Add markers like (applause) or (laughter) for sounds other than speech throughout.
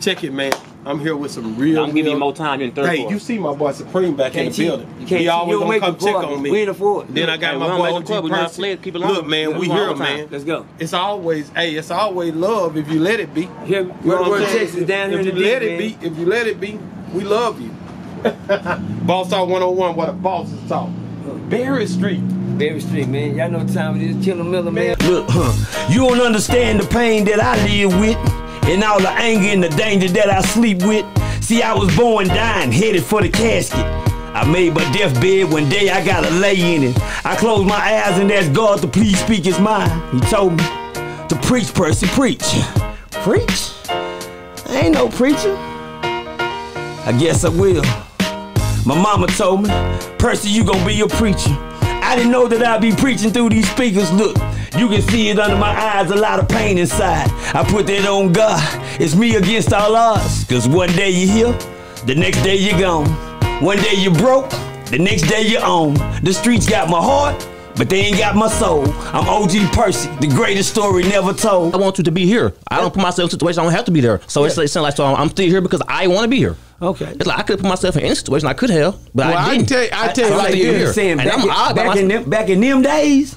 Check it, man. I'm here with some real. I'm giving you more time in third Hey, quarter. you see my boy Supreme back in Can't the cheat. building. You can't he always You gonna come check on me. We in the fourth. Then I got Hey, my boy make the OG club, not Percy. keep it. Look, man, Yeah, we one here, more time. man. Let's go. It's always, hey, it's always love if you let it be. Here, You know what I'm saying? Texas down here if in the you let deep, it man. be, if you let it be, we love you. (laughs) Boss Talk 101, what a boss is talk. Barry Street. Berry Street, man. Y'all know what time it is. Killer Miller, man. Look, huh, you don't understand the pain that I live with, and all the anger and the danger that I sleep with. See, I was born dying, headed for the casket. I made my deathbed one day, I gotta lay in it. I closed my eyes and asked God to please speak his mind. He told me to preach, Percy, preach. Preach? I ain't no preacher. I guess I will. My mama told me, Percy, you gonna be a preacher. I didn't know that I'd be preaching through these speakers. Look, you can see it under my eyes, a lot of pain inside. I put that on God. It's me against all odds. Cause one day you here, the next day you're gone. One day you broke, the next day you own. The streets got my heart, but they ain't got my soul. I'm OG Percy, the greatest story never told. I want you to be here. I don't put myself in a situation I don't have to be there. So it's, it's like so I'm still here because I want to be here. Okay. It's like I could put myself in any situation I could have, but Well, I I didn't. tell you- I tell you so I'm like still this. here. saying And back, I'm in, odd back, in them, back in them days,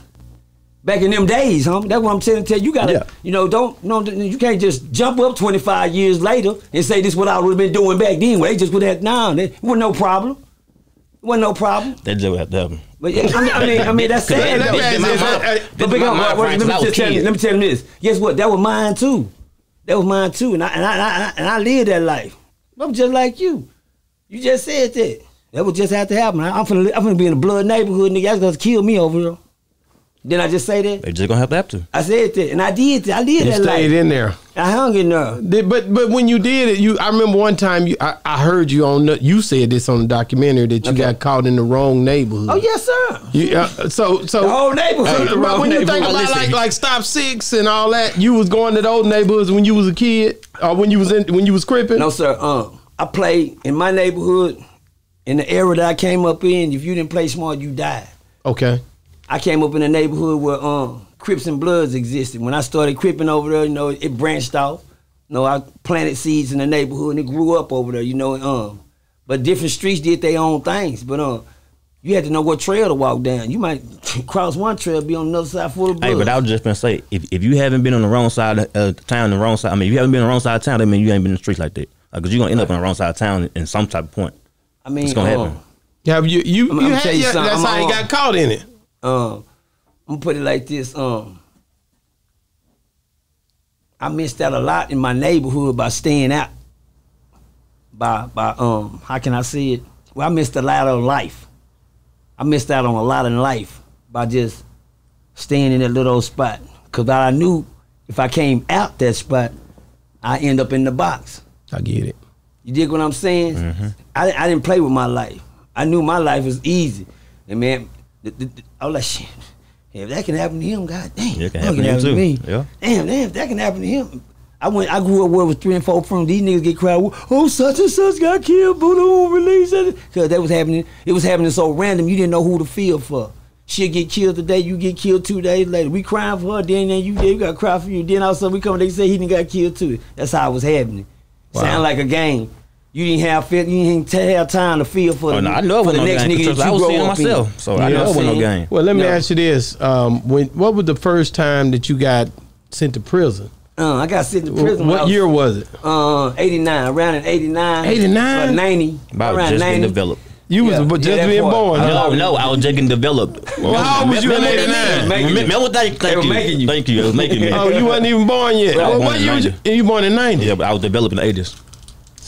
back in them days, huh? That's what I'm saying. tell you. You gotta, Yeah. you know, don't, no, you can't just jump up 25 years later and say this what I would have been doing back then. Well, they just would have, nah, it wasn't no problem. It wasn't no problem. That just have to happen. But yeah, I mean, I mean, I mean that's (laughs) Cause sad. that- though. that- This- that- this- this- But this big my up, mind let, since me was just tell you, let me tell you this. Guess what? That was mine too. That was mine too, and I and I, and I, and I lived that life. I'm just like you. You just said that. That would just have to happen. I- I'm finna, I'm finna be in a blood neighborhood, nigga. That's gonna kill me over here. Didn't I just say that? They just gonna have to have to. I said that, and I did that. I did You that stayed life. in there. I hung in there. Did- But but when you did it, you I remember one time you I, I heard you on the, you said this on the documentary that you Okay. got caught in the wrong neighborhood. Oh yes, sir. You, uh, so so The whole neighborhood. So, the but wrong when you think about Listen. like like Stop Six and all that, you was going to those neighborhoods when you was a kid, or when you was in when you was cripping. No, sir. Um, I played in my neighborhood in the era that I came up in. If you didn't play smart, you died. Okay. I came up in a neighborhood where um, Crips and Bloods existed. When I started cripping over there, you know, it branched off. You know, I planted seeds in the neighborhood and it grew up over there, you know. Um, but different streets did their own things. But um, you had to know what trail to walk down. You might (laughs) cross one trail, be on another side full of blood. Hey, but I was just gonna say, if, if you haven't been on the wrong side of uh, town, the wrong side, I mean, if you haven't been on the wrong side of town, that means you ain't been in the streets like that. Because you're gonna end up on the wrong side of town in some type of point. I mean, It's gonna um, happen. Yeah, you you, I'm- you I'm had, tell you yeah, something. that's I'm how you on- got caught in it. Um, I'm gonna put it like this. Um, I missed out a lot in my neighborhood by staying out. By by um, how can I say it? Well, I missed a lot of life. I missed out on a lot in life by just staying in that little old spot. Cause I knew if I came out that spot, I end up in the box. I get it. You dig what I'm saying? I, I didn't play with my life. I knew my life was easy. And man, the, the, the, I was like, shit, if that can happen to him, god damn. It can happen to him too. me. Yeah. Damn, damn, if that can happen to him. I went I grew up where it was three and four from these niggas get crowd, oh such and such got killed, but won't release it. Cause that was happening. It was happening so random you didn't know who to feel for. She'll get killed today, you get killed two days later. We crying for her, then then you then you got to cry for you. Then all of a sudden we come and they say he didn't got killed too. That's how it was happening. Sound like a game. You didn't have feel, you didn't have time to feel for Oh, the, no, I know it for the no next game, nigga because that I you was grow seeing up in. myself, so I You know it what wasn't no game. Well, let me No. ask you this: um, when what was the first time that you got sent to prison? Uh, I got sent to prison. when What was- year was it? Uh, 89, around in 89. 89? Or 90. About around just 90. getting developed. You was Yeah, but yeah, just that being part. born. I? No, no, I was just getting developed. Well, how old was you in Remember- 89? Remember what they, thank They were you. making you. Thank you. It was making me. Oh, you wasn't even born yet. Well, what in year you? 90. You born in ninety. Yeah, but I was developing in the 80s.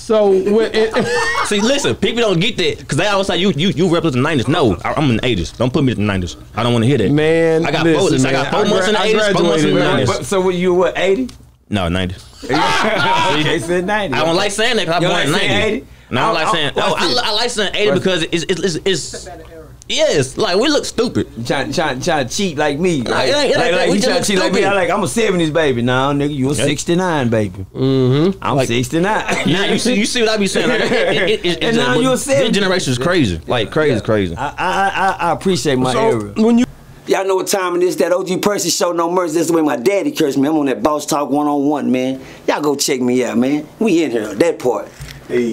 So when it, (laughs) See, listen, people don't get that because they always say you you you represent the 90s. No, I, I'm in the 80s. Don't put me in the 90s. I don't want to hear that. Man, I got listen, four. I got man, four I months in the gra- 80s, four months in the graduated 90s. But- So what, you were what, 80? No, 90. (laughs) okay, said 90. I don't like saying that because I'm born in like 90. No, I don't like I- I- saying. Oh, I. I like saying 80 because it's it's it's, it's yes, like we look stupid. Trying, trying, trying to cheat like me. Nah, Like, it ain't- it like, like we you just trying to look cheat like me. I like, I'm a 70s baby. Nah, nigga, you a Okay. 69 baby. Mm-hmm. I'm like, 69. (laughs) Now you see you see what I be saying. Like, it, it, it, it, And now but you're This generation is crazy. Like crazy, crazy. I, I, I, I appreciate my so era. when you Y'all know what time it is. That OG Percy show no mercy. That's the way my daddy cursed me. I'm on that Boss Talk one on one, man. Y'all go check me out, man. We in here. On that part. Hey.